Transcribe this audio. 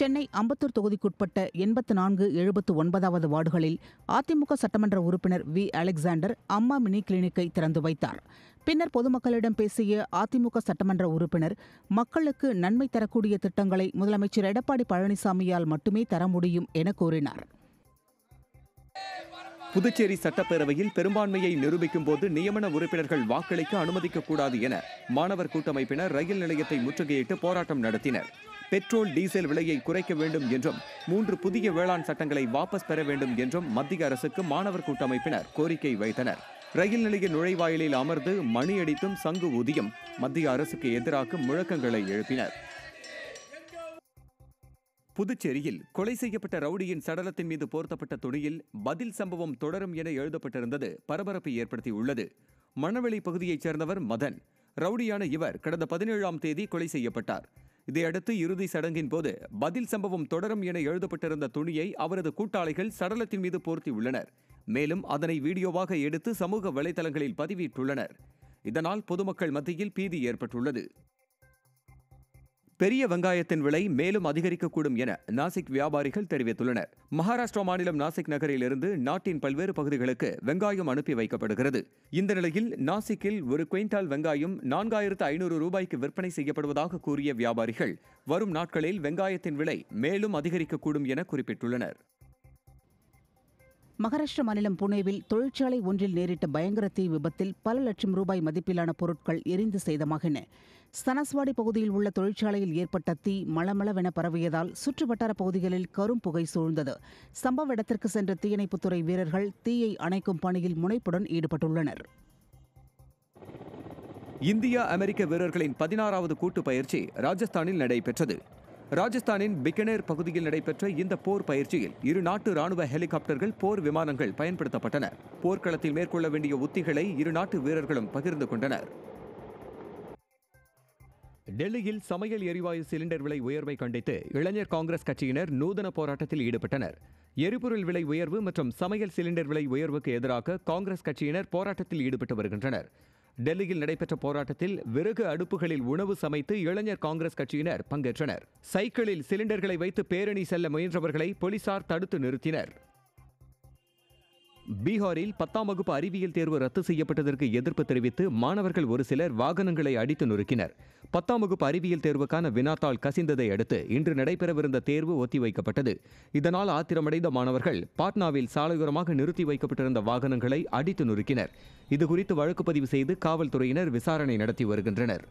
சென்னை அம்பத்தூர் தொகுதிக்குட்பட்ட எண்பத்து நான்கு எழுபத்து ஒன்பதாவது வார்டுகளில் அதிமுக சட்டமன்ற உறுப்பினர் வி. அலெக்சாண்டர் அம்மா மினி கிளினிக்கை திறந்து வைத்தார். பின்னர் பொதுமக்களிடம் பேசிய அதிமுக சட்டமன்ற உறுப்பினர் மக்களுக்கு நன்மை தரக்கூடிய திட்டங்களை முதலமைச்சர் எடப்பாடி பழனிசாமியால் மட்டுமே தர முடியும் என கூறினார். புதுச்சேரி சட்டப்பேரவையில் பெரும்பான்மையை நிரூபிக்கும் போது நியமன உறுப்பினர்கள் வாக்களிக்க அனுமதிக்கக்கூடாது என மாணவர் கூட்டமைப்பினர் ரயில் நிலையத்தை முற்றுகையிட்டு போராட்டம் நடத்தினர். பெட்ரோல் டீசல் விலையை குறைக்க வேண்டும் என்றும் மூன்று புதிய வேளாண் சட்டங்களை வாபஸ் பெற வேண்டும் என்றும் மத்திய அரசுக்கு மாணவர் கூட்டமைப்பினர் கோரிக்கை வைத்தனர். ரயில் நிலைய நுழைவாயிலில் அமர்ந்து மணியடித்தும் சங்கு ஊதியும் மத்திய அரசுக்கு எதிராக முழக்கங்களை எழுப்பினர். புதுச்சேரியில் கொலை செய்யப்பட்ட ரவுடியின் சடலத்தின் மீது போர்த்தப்பட்ட துணியில் பதில் சம்பவம் தொடரும் என எழுதப்பட்டிருந்தது பரபரப்பை ஏற்படுத்தியுள்ளது. மணவெளி பகுதியைச் சேர்ந்தவர் மதன். ரவுடியான இவர் கடந்த பதினேழாம் தேதி கொலை செய்யப்பட்டார். இதையடுத்து இறுதி சடங்கின் போது பதில் சம்பவம் தொடரும் என எழுதப்பட்டிருந்த துணியை அவரது கூட்டாளிகள் சடலத்தின் மீது போர்த்தியுள்ளனர் மேலும் அதனை வீடியோவாக எடுத்து சமூக வலைதளங்களில் பதிவிட்டுள்ளனர். இதனால் பொதுமக்கள் மத்தியில் பீதி ஏற்பட்டுள்ளது. பெரிய வெங்காயத்தின் விலை மேலும் அதிகரிக்கக்கூடும் என நாசிக் வியாபாரிகள் தெரிவித்துள்ளனர். மகாராஷ்டிரா மாநிலம் நாசிக் நகரிலிருந்து நாட்டின் பல்வேறு பகுதிகளுக்கு வெங்காயம் அனுப்பி வைக்கப்படுகிறது. இந்த நிலையில் நாசிக்கில் ஒரு குவிண்டால் வெங்காயம் நான்காயிரத்து ஐநூறு ரூபாய்க்கு விற்பனை செய்யப்படுவதாக கூறிய வியாபாரிகள் வரும் நாட்களில் வெங்காயத்தின் விலை மேலும் அதிகரிக்கக்கூடும் என குறிப்பிட்டுள்ளனர். மகாராஷ்டிர மாநிலம் புனேவில் தொழிற்சாலை ஒன்றில் நேரிட்ட பயங்கர தீ விபத்தில் பல லட்சம் ரூபாய் மதிப்பிலான பொருட்கள் எரிந்து சேதமாகின. சனஸ்வாடி பகுதியில் உள்ள தொழிற்சாலையில் ஏற்பட்ட தீ மளமளவென பரவியதால் சுற்றுவட்டார பகுதிகளில் கரும் புகை சூழ்ந்தது. சம்பவ இடத்திற்கு சென்ற தீயணைப்புத்துறை வீரர்கள் தீயை அணைக்கும் பணியில் முனைப்புடன் ஈடுபட்டுள்ளனர். இந்தியா அமெரிக்க வீரர்களின் பதினாறாவது கூட்டு பயிற்சி ராஜஸ்தானில் நடைபெற்றது. ராஜஸ்தானின் பிக்கனேர் பகுதியில் நடைபெற்ற இந்த போர் பயிற்சியில் இரு நாட்டு ராணுவ ஹெலிகாப்டர்கள் போர் விமானங்கள் பயன்படுத்தப்பட்டன. போர்க்களத்தில் மேற்கொள்ள வேண்டிய உத்திகளை இரு நாட்டு வீரர்களும் பகிர்ந்து கொண்டனர். டெல்லியில் சமையல் எரிவாயு சிலிண்டர் விலை உயர்வை கண்டித்து இளைஞர் காங்கிரஸ் கட்சியினர் நூதன போராட்டத்தில் ஈடுபட்டனர். எரிபொருள் விலை உயர்வு மற்றும் சமையல் சிலிண்டர் விலை உயர்வுக்கு எதிராக காங்கிரஸ் கட்சியினர் போராட்டத்தில் ஈடுபட்டு வருகின்றனர். டெல்லியில் நடைபெற்ற போராட்டத்தில் விறகு அடுப்புகளில் உணவு சமைத்து இளைஞர் காங்கிரஸ் கட்சியினர் பங்கேற்றனர். சைக்கிளில் சிலிண்டர்களை வைத்து பேரணி செல்ல முயன்றவர்களை போலீசார் தடுத்து நிறுத்தினர். பீகாரில் பத்தாம் வகுப்பு அறிவியல் தேர்வு ரத்து செய்யப்பட்டதற்கு எதிர்ப்பு தெரிவித்து மாணவர்கள் ஒரு சிலர் வாகனங்களை அடித்து நொறுக்கினர். பத்தாம் வகுப்பு அறிவியல் தேர்வுக்கான வினாத்தாள் கசிந்ததை அடுத்து இன்று நடைபெறவிருந்த தேர்வு ஒத்திவைக்கப்பட்டது. இதனால் ஆத்திரமடைந்த மாணவர்கள் பாட்னாவில் சாலையோரமாக நிறுத்தி வைக்கப்பட்டிருந்த வாகனங்களை அடித்து நொறுக்கினர். இதுகுறித்து வழக்கு பதிவு செய்து காவல்துறையினர் விசாரணை நடத்தி வருகின்றனர்.